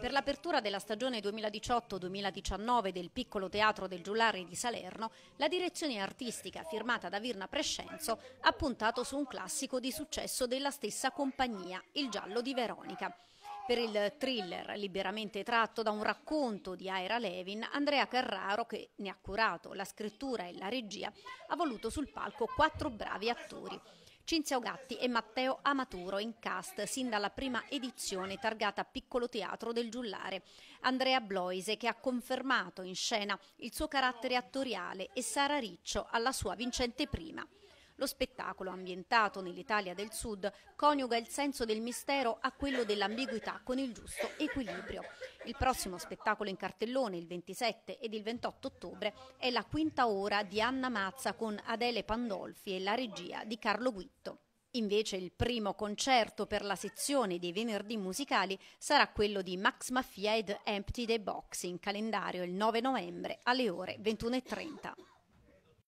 Per l'apertura della stagione 2018-2019 del Piccolo Teatro del Giullari di Salerno, la direzione artistica firmata da Virna Prescenzo ha puntato su un classico di successo della stessa compagnia, Il Giallo di Veronica. Per il thriller, liberamente tratto da un racconto di Aira Levin, Andrea Carraro, che ne ha curato la scrittura e la regia, ha voluto sul palco quattro bravi attori. Cinzia Ogatti e Matteo Amaturo in cast sin dalla prima edizione targata Piccolo Teatro del Giullare. Andrea Bloise che ha confermato in scena il suo carattere attoriale e Sara Riccio alla sua vincente prima. Lo spettacolo, ambientato nell'Italia del Sud, coniuga il senso del mistero a quello dell'ambiguità con il giusto equilibrio. Il prossimo spettacolo in cartellone, il 27 ed il 28 ottobre, è la quinta ora di Anna Mazza con Adele Pandolfi e la regia di Carlo Guitto. Invece il primo concerto per la sezione dei venerdì musicali sarà quello di Max Mafia ed Empty the Box in calendario il 9 novembre alle ore 21.30.